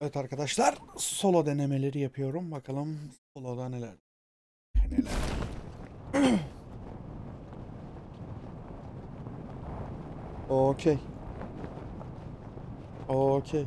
Evet arkadaşlar solo denemeleri yapıyorum. Bakalım soloda neler. Neler. Okey. Okey.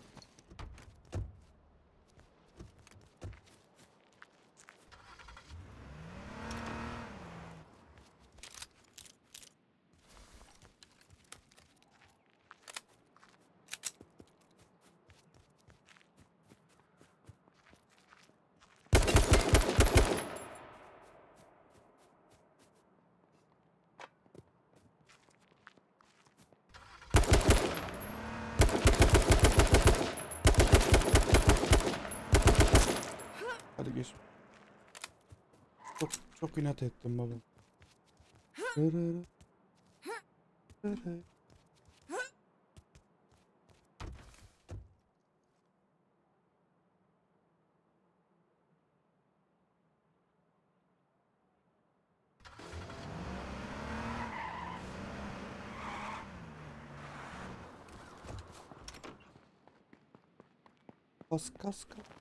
Hadi geç. Çok çok inat ettim baba. Kas kas kas.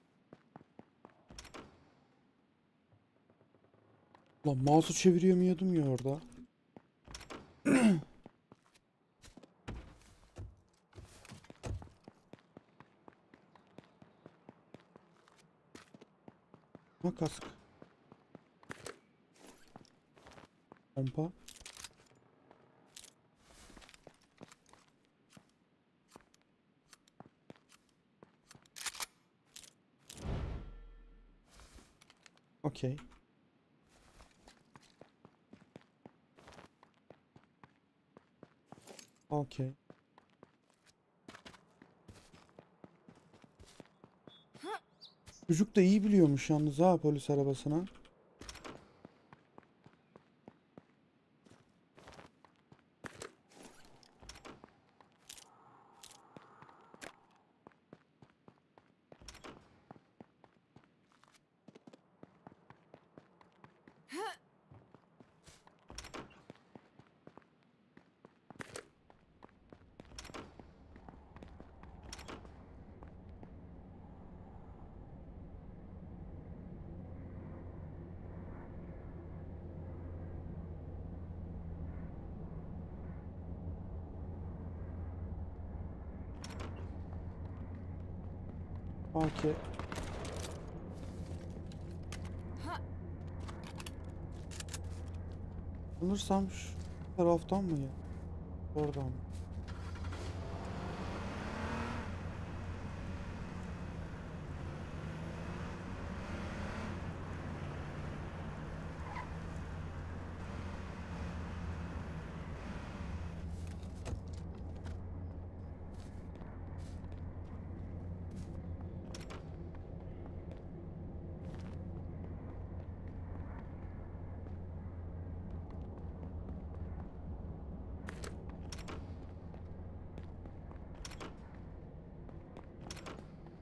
Lan mouse'u çeviremiyordum ya orada. Ha kask. Pompa. Okey. Okey. Çocuk da iyi biliyormuş yalnız ha polis arabasına. Okey. Sanırsam şu taraftan mı ya? Oradan mı?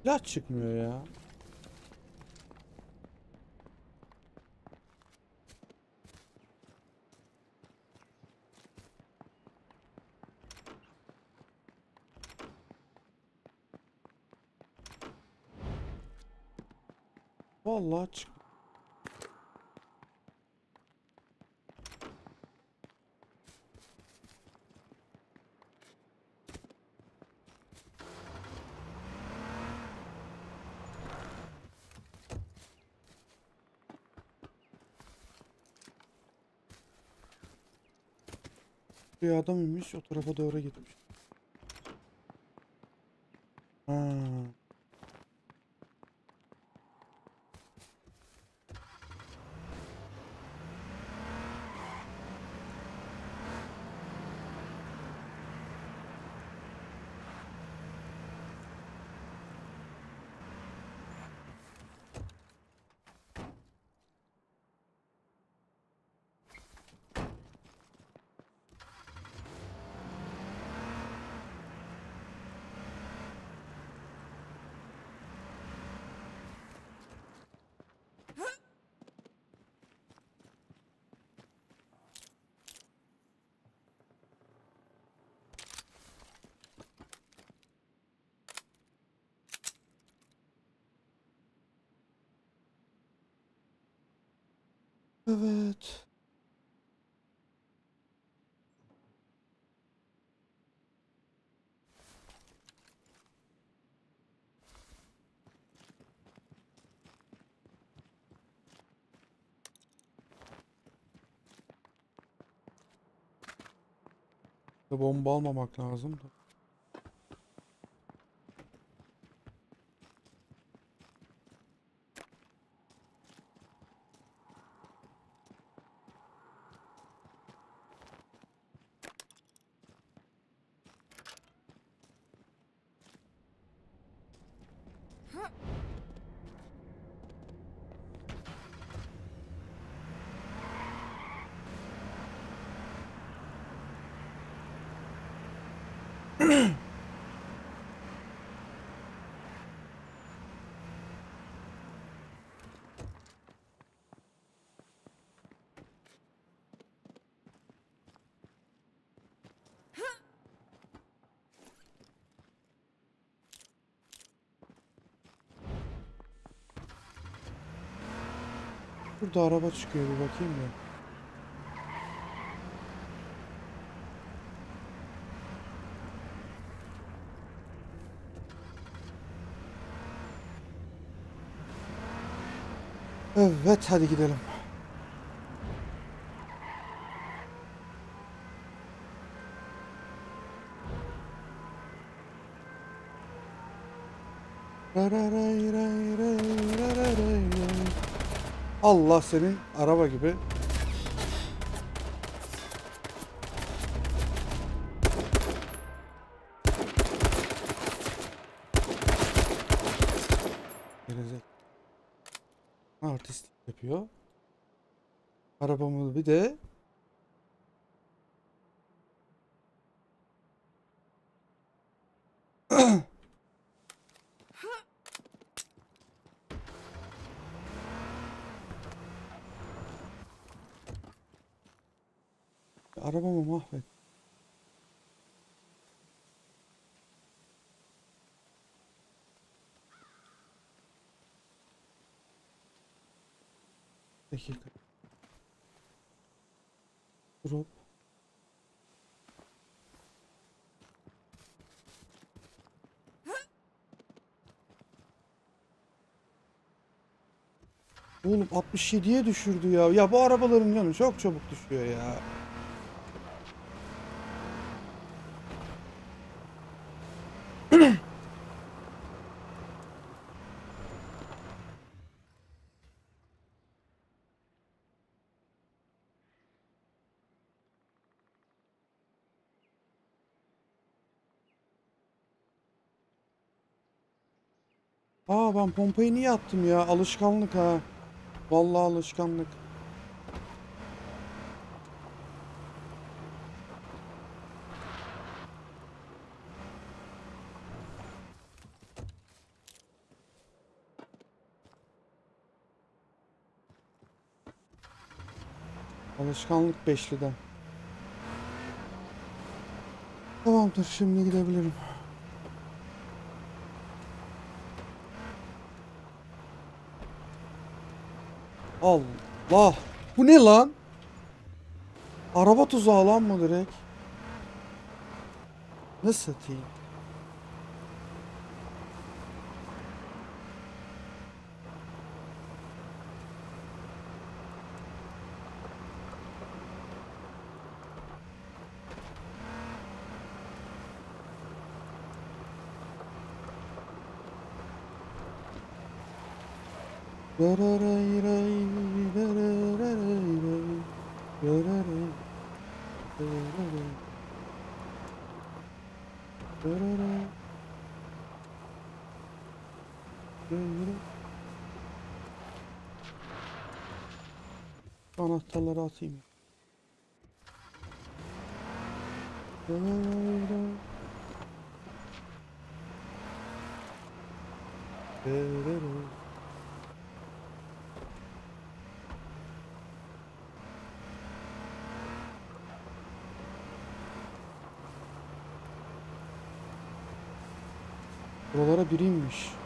İlaç çıkmıyor ya. Vallahi çık. Adam inmiş o tarafa doğru gitmiş. Evet. Bomba almamak lazım da. Burada araba çıkıyor bir bakayım ya. Evet hadi gidelim. Allah senin araba gibi. Gelecek. Artist yapıyor. Arabamı bir de arabamı mahvet. Dakika. Drop. Oğlum 67'ye düşürdü ya. Ya bu arabaların canı çok çabuk düşüyor ya. Aa ben pompayı niye attım ya? Alışkanlık ha. Vallahi alışkanlık. Alışkanlık beşliden. Tamamdır şimdi gidebilirim. Allah. Bu ne lan? Araba tuzağı lan mı direkt? Ne satayım? Dararay ray, dararay Anahtarları atayım. Buralara biri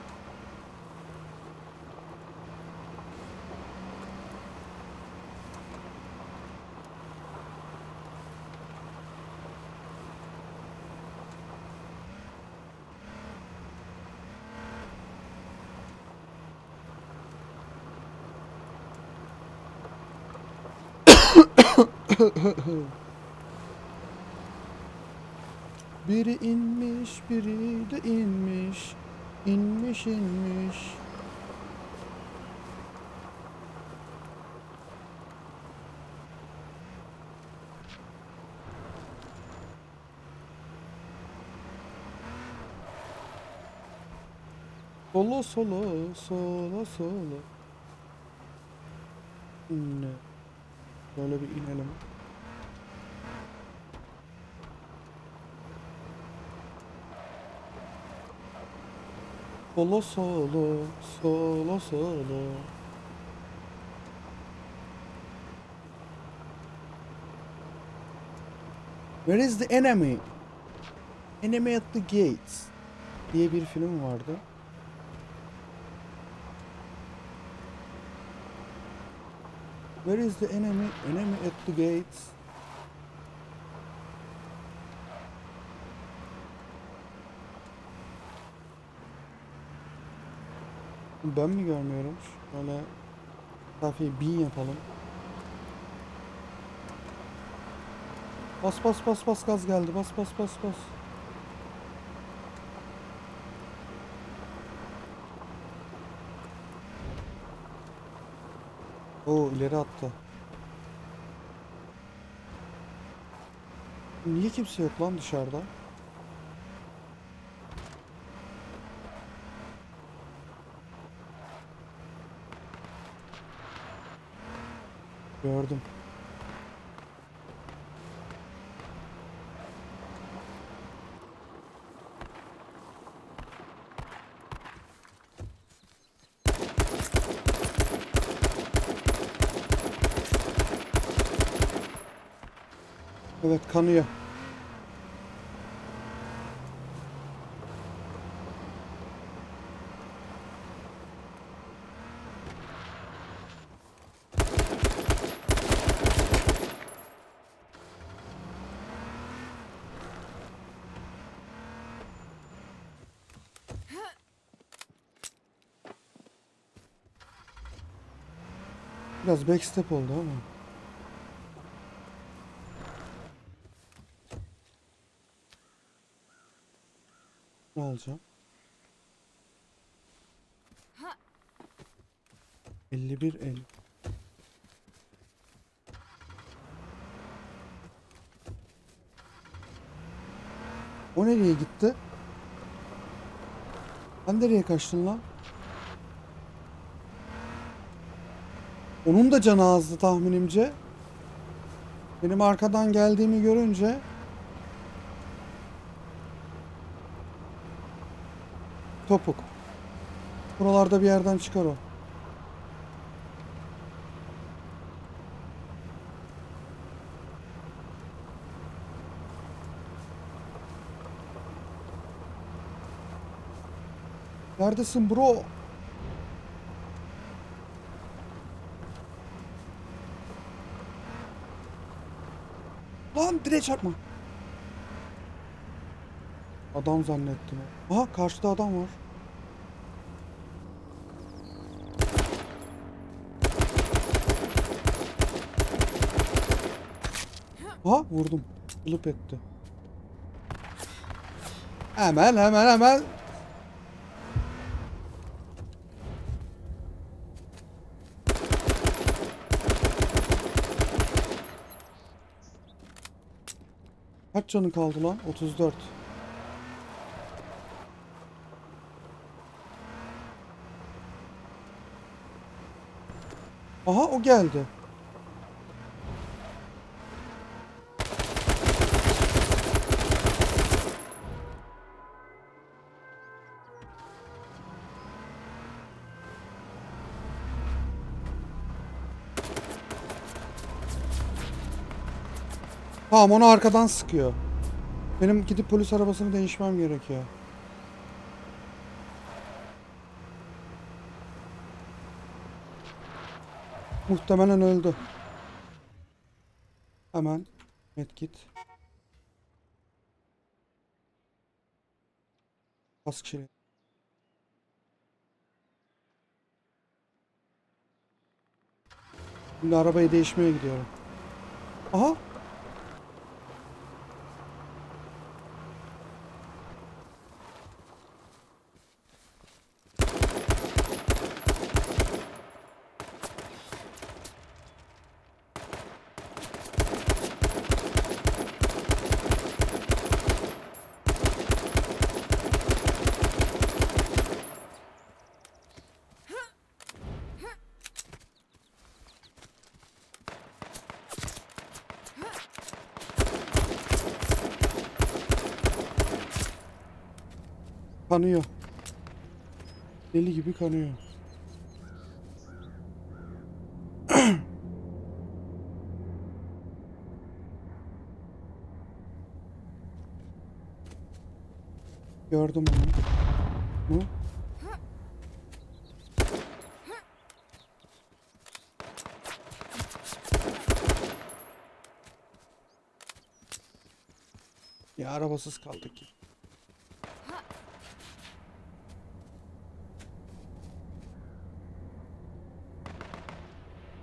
Biri inmiş, biri de inmiş. İnmiş, inmiş. Solo solo solo solo. Ne? Böyle bir inelim. Solo solo solo solo. Where is the enemy? Enemy at the gates diye bir film vardı. Where is the enemy? Enemy at the gates. Ben mi görmüyorum? Şöyle trafiği bin yapalım. Bas bas bas bas gaz geldi. Bas bas bas bas. Oo ileri attı. Niye kimse yok lan dışarıda? Gördüm. Evet kanıyor. Biraz backstep oldu ama. Alacağım? 51 el. O nereye gitti? Sen nereye kaçtın lan? Onun da canı azdı tahminimce. Benim arkadan geldiğimi görünce Topuk. Buralarda bir yerden çıkar o. Neredesin bro? Lan direğe çarpma. Adam zannettim. Aha karşıda adam var. Aha vurdum. Lıp etti. Hemen hemen hemen. Kaç canı kaldı lan? 34. Aha o geldi. Tamam onu arkadan sıkıyor. Benim gidip polis arabasını değişmem gerekiyor. Muhtemelen öldü. Hemen medkit. Kask çelik. Şimdi arabayı değişmeye gidiyorum. Aha. Kanıyor. Deli gibi kanıyor. Gördüm onu. Bu. Ya arabasız kaldık.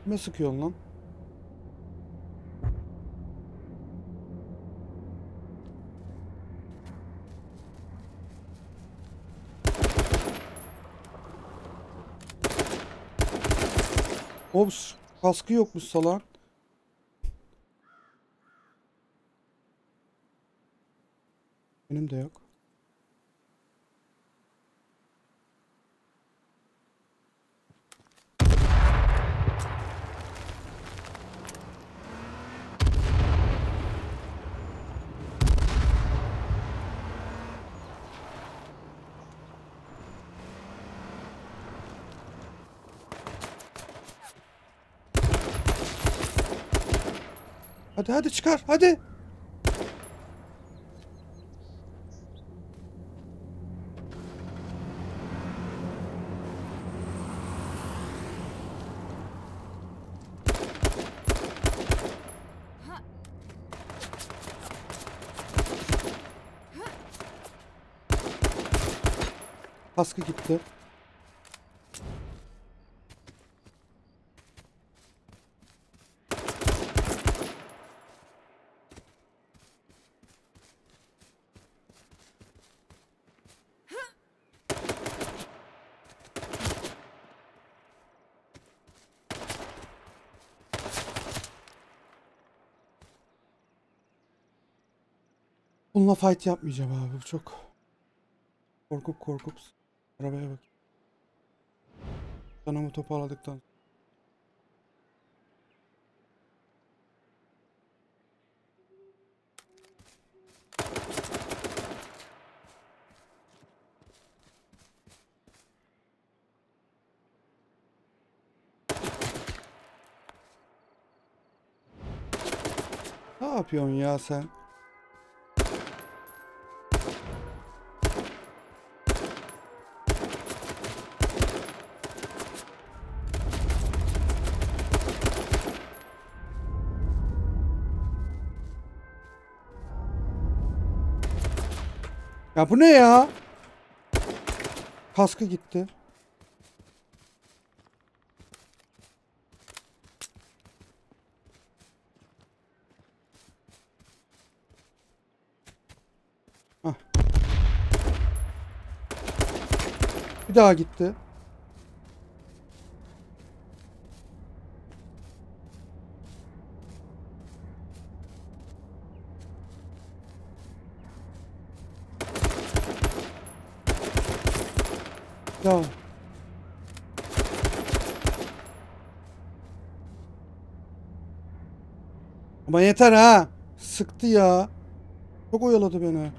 Ki. Kime sıkıyorsun lan? Ops, kaskı yokmuş salak. Benim de yok. Hadi hadi çıkar hadi. Kaskı gitti. Bununla fight yapmayacağım abi. Bu çok korkup korkup arabaya bak. Canımı toparladıktan Ne yapıyorsun ya sen? Ya bu ne ya? Kaskı gitti. Hah. Bir daha gitti. Ya. Ama yeter ha. Sıktı ya. Çok oyaladı beni.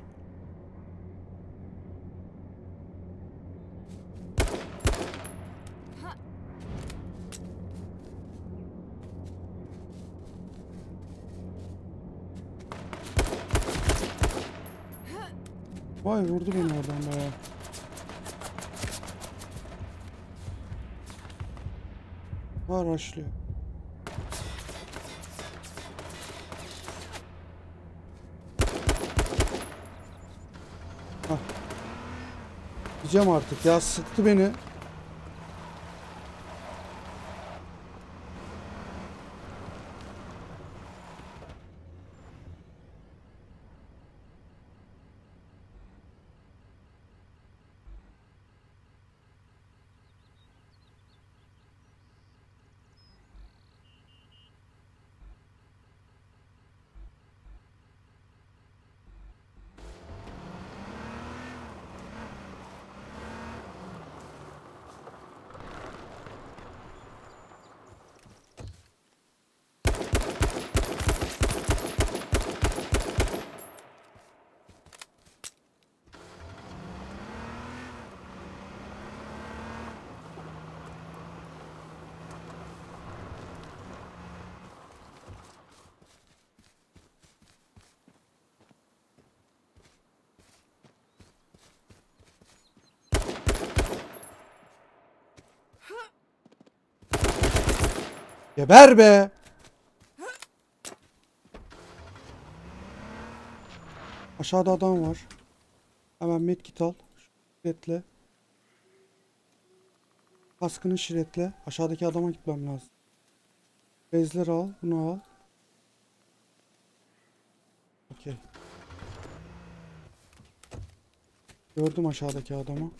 Vay vurdu beni oradan bayağı. Var başlıyor. Gideceğim artık ya sıktı beni. Geber be. Aşağıda adam var. Hemen medkit al. Şiretle. Kaskını şiretle. Aşağıdaki adama gitmem lazım. Bezleri al. Bunu al. Okey. Gördüm aşağıdaki adamı.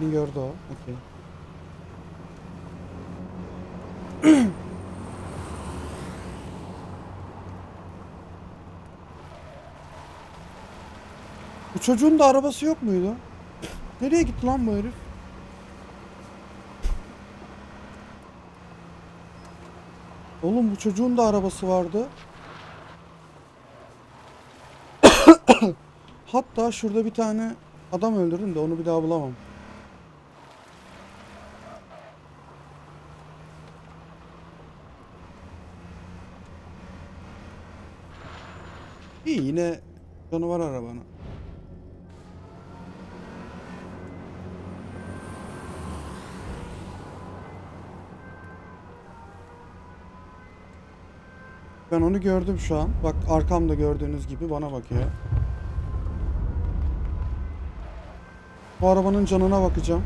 Beni gördü o. Okey. Bu çocuğun da arabası yok muydu? Nereye gitti lan bu herif? Oğlum bu çocuğun da arabası vardı. Hatta şurada bir tane adam öldürdüm de onu bir daha bulamam. İyi yine canı var arabanın. Ben onu gördüm şu an. Bak arkamda gördüğünüz gibi bana bakıyor. Bu arabanın canına bakacağım.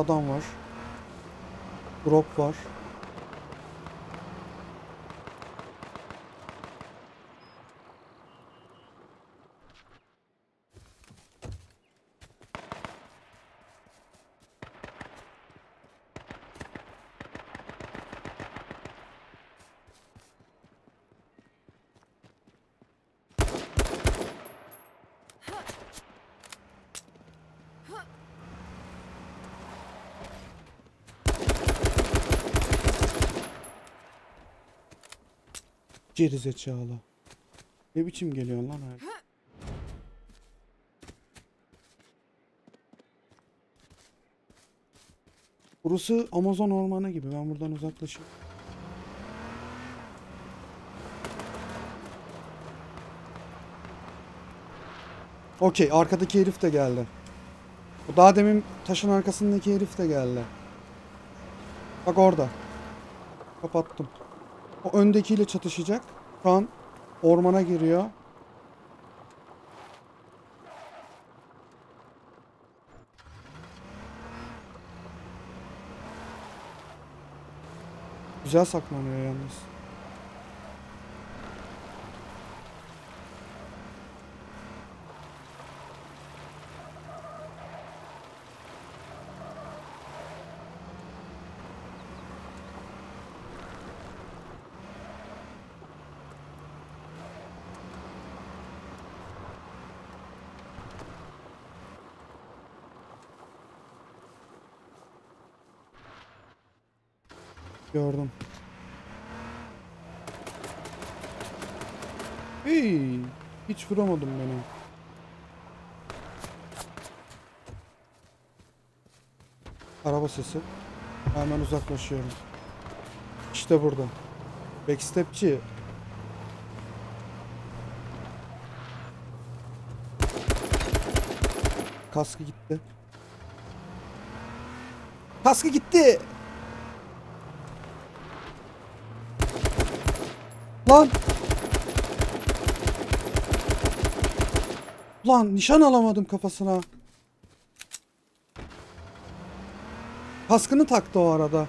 Adam var. Drop var. Geri zekalı. Ne biçim geliyor lan her? Burası Amazon ormanı gibi. Ben buradan uzaklaşayım. Okey, arkadaki herif de geldi. Bu daha demin taşın arkasındaki herif de geldi. Bak orada. Kapattım. O öndekiyle çatışacak. Şu an ormana giriyor. Güzel saklanıyor yalnız. Gördüm. Hey, hiç vuramadım beni. Araba sesi. Hemen uzaklaşıyorum. İşte burada. Backstepçi. Kaskı gitti. Kaskı gitti. Lan. Lan nişan alamadım kafasına. Kaskını taktı o arada.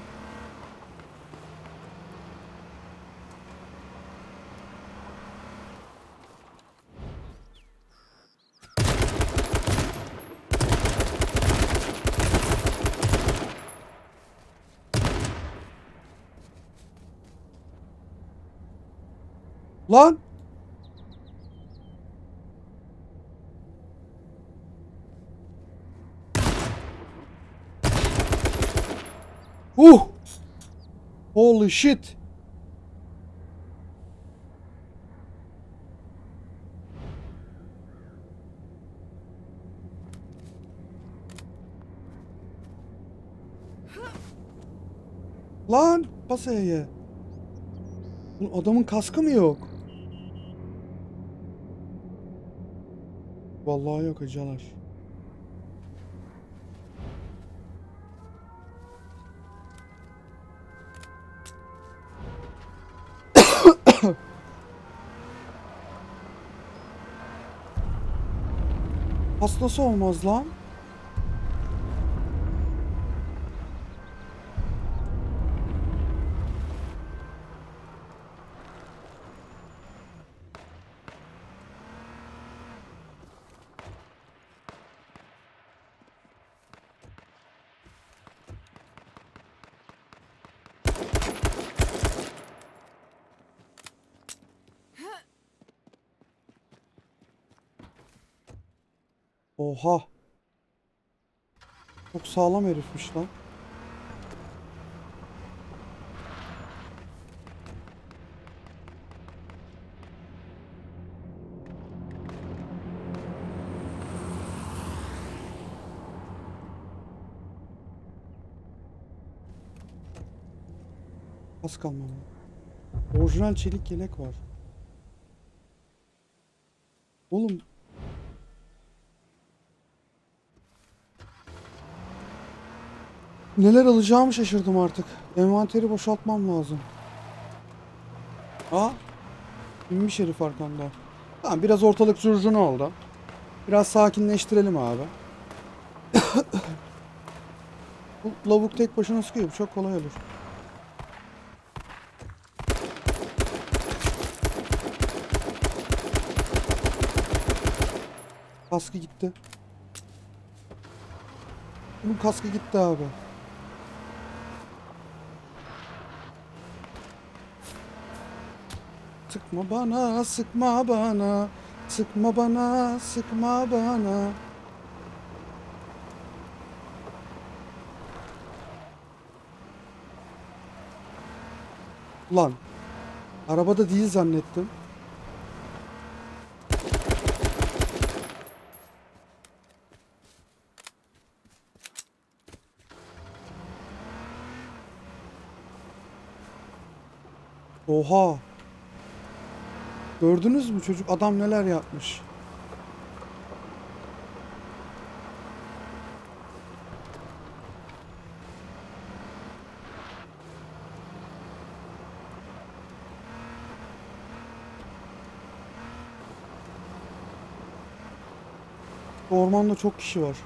Lan! Uh! Holy shit! Lan! Bas E'ye. Adamın kaskı mı yok? Vallahi yok acılar. Hastası olmaz lan. Oha. Çok sağlam herifmiş lan. Az kalmam. Orijinal çelik yelek var. Oğlum Neler alacağımı şaşırdım artık. Envanteri boşaltmam lazım. Aa. İnmiş herif arkamda. Tamam biraz ortalık curcuna oldu. Biraz sakinleştirelim abi. Bu lavuk tek başına sıkıyor. Çok kolay olur. Kaskı gitti. Bunun kaskı gitti abi. Sıkma bana, sıkma bana, sıkma bana, sıkma bana. Lan. Arabada değil zannettim. Oha. Gördünüz mü çocuk adam neler yapmış? Ormanda çok kişi var.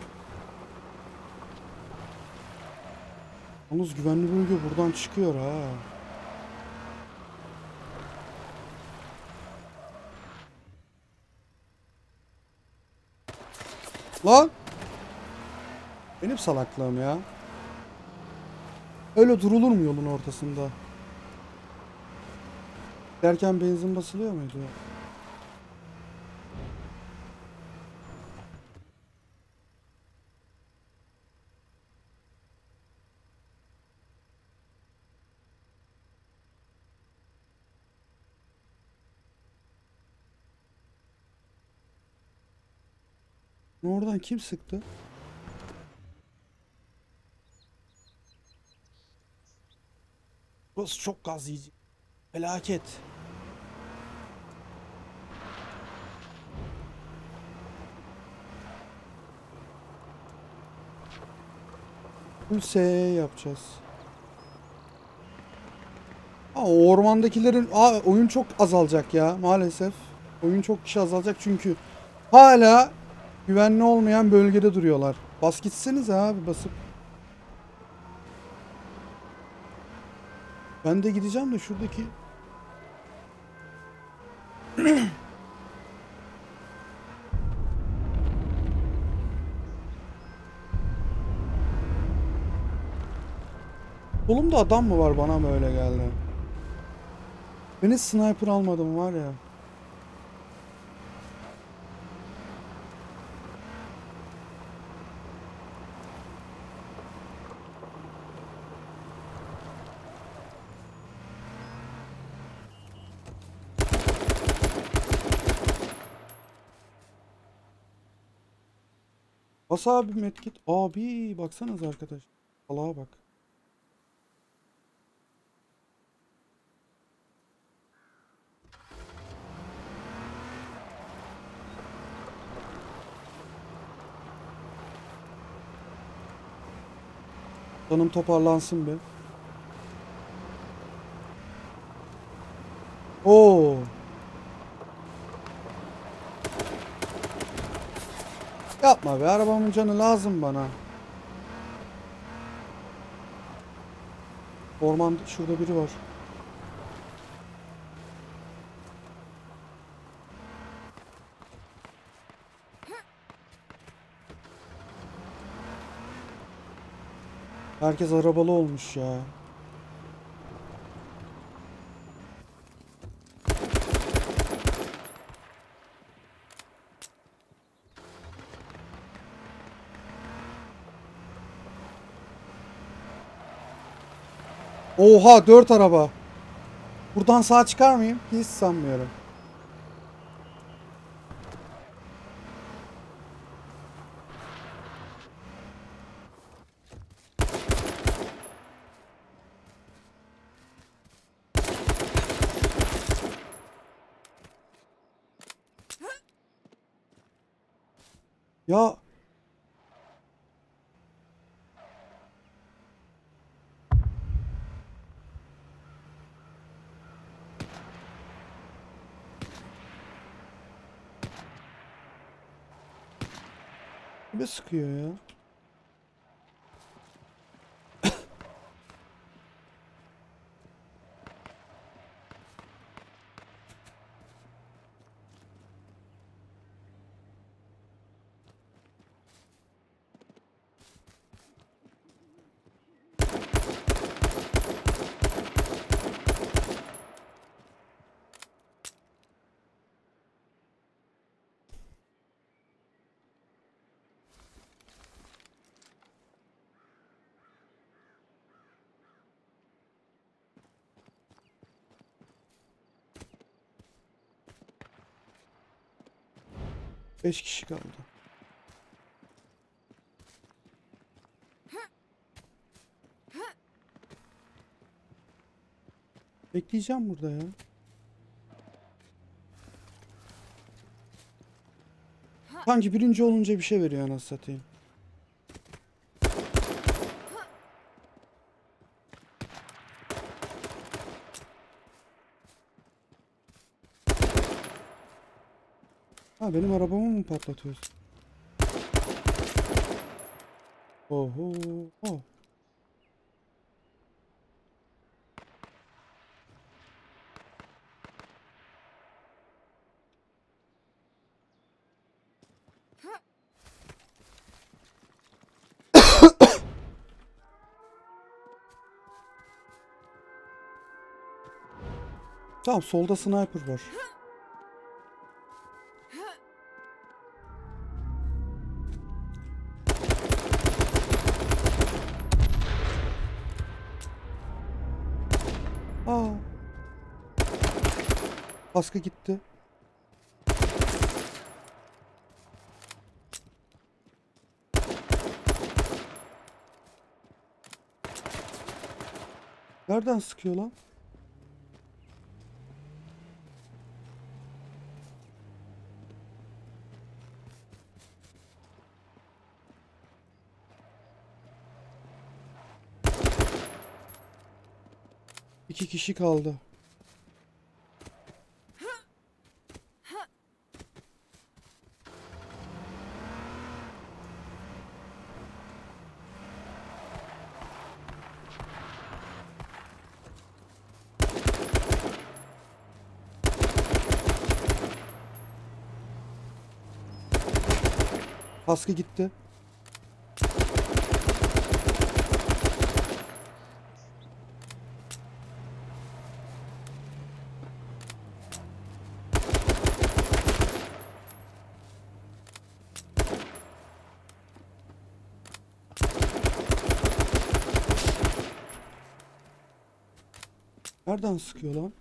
Yalnız güvenli bölge buradan çıkıyor ha. Lan! Benim salaklığım ya. Öyle durulur mu yolun ortasında? Derken benzin basılıyor muydu? Oradan kim sıktı? Burası çok gaz yiyici. Felaket. Full S yapacağız. Aa, ormandakilerin Aa, oyun çok azalacak ya maalesef. Oyun çok kişi azalacak çünkü hala güvenli olmayan bölgede duruyorlar. Bas gitseniz abi basıp. Ben de gideceğim de şuradaki Solumda adam mı var bana mı öyle geldi? Ben hiç sniper almadım var ya. Bas abi medkit. Abi baksanız arkadaş. Allah'a bak. Canım toparlansın be. Yapma be arabamın canı lazım bana. Orman şurada biri var. Herkes arabalı olmuş ya. Oha 4 araba. Buradan sağ çıkar mıyım? Hiç sanmıyorum. Ya Basecamp. 5 kişi kaldı. Bekleyeceğim burada ya. Sanki birinci olunca bir şey veriyor anasını satayım. Benim arabamı mı patlatıyorsun? Oho. Oh. Tamam solda sniper var. Kaskı gitti. Nereden sıkıyor lan? İki kişi kaldı. Kaskı gitti. Nereden sıkıyor lan?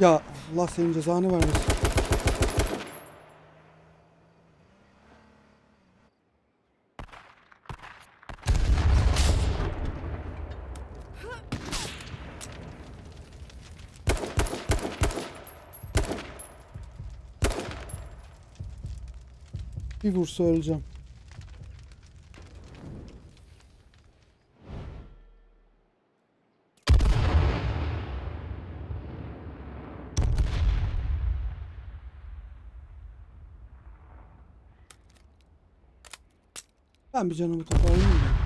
Ya Allah senin cezanı vermesin. Bir vursa öleceğim. Ben bir canımı toparlayayım da.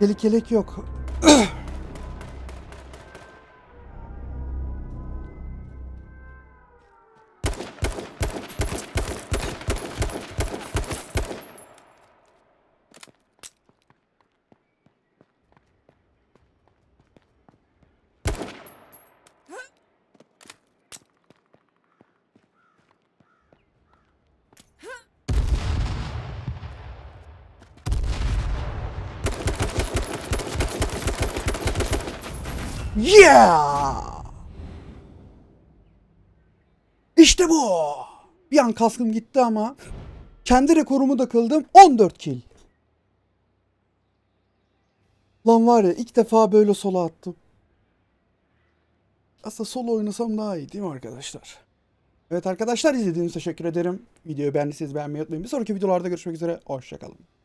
Delik yelek yok. Yeah! İşte bu. Bir an kaskım gitti ama kendi rekorumu da kıldım. 14 kill. Lan var ya ilk defa böyle sola attım. Aslında solo oynasam daha iyi değil mi arkadaşlar? Evet arkadaşlar izlediğiniz teşekkür ederim. Videoyu beğendiyseniz beğenmeyi unutmayın. Bir sonraki videolarda görüşmek üzere. Hoşçakalın.